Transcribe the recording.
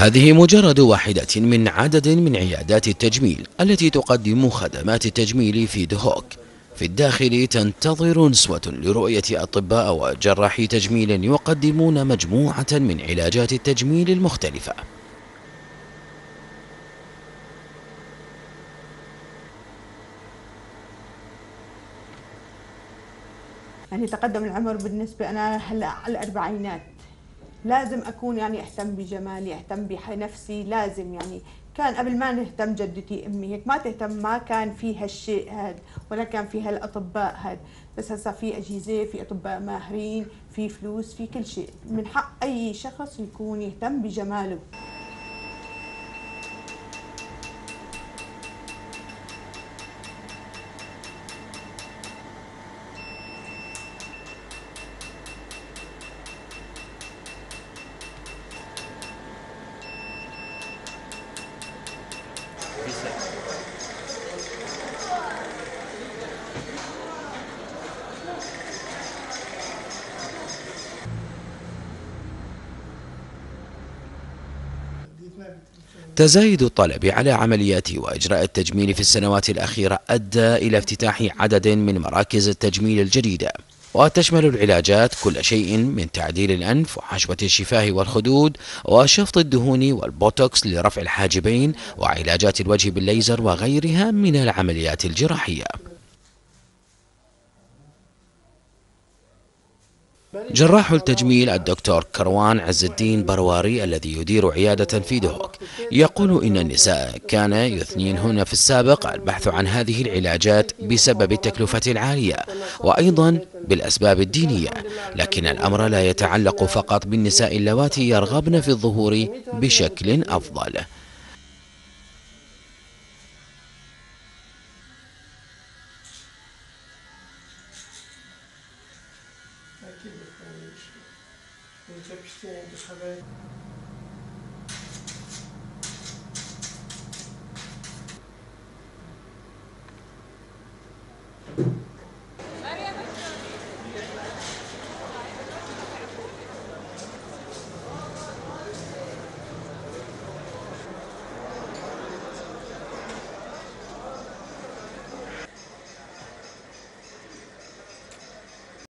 هذه مجرد واحدة من عدد من عيادات التجميل التي تقدم خدمات التجميل في دهوك. في الداخل تنتظر نسوة لرؤية أطباء وجراحي تجميل يقدمون مجموعة من علاجات التجميل المختلفة. يعني تقدم العمر بالنسبة أنا هلأ على الأربعينات. لازم أكون يعني أهتم بجمالي أهتم بنفسي لازم يعني كان قبل ما نهتم جدتي أمي هيك ما تهتم ما كان في هالشيء هذا ولا كان في هالأطباء هذا بس هسا في أجهزة في أطباء ماهرين في فلوس في كل شيء. من حق أي شخص يكون يهتم بجماله. تزايد الطلب على عمليات وإجراء التجميل في السنوات الأخيرة أدى إلى افتتاح عدد من مراكز التجميل الجديدة. وتشمل العلاجات كل شيء من تعديل الأنف وحشوة الشفاه والخدود وشفط الدهون والبوتوكس لرفع الحاجبين وعلاجات الوجه بالليزر وغيرها من العمليات الجراحية. جراح التجميل الدكتور كروان عز الدين برواري الذي يدير عيادة في دهوك. يقول إن النساء كان يثنين هنا في السابق البحث عن هذه العلاجات بسبب التكلفة العالية وأيضا بالأسباب الدينية لكن الأمر لا يتعلق فقط بالنساء اللواتي يرغبن في الظهور بشكل أفضل. takip etmeni için. Yapacak bir şey dışarı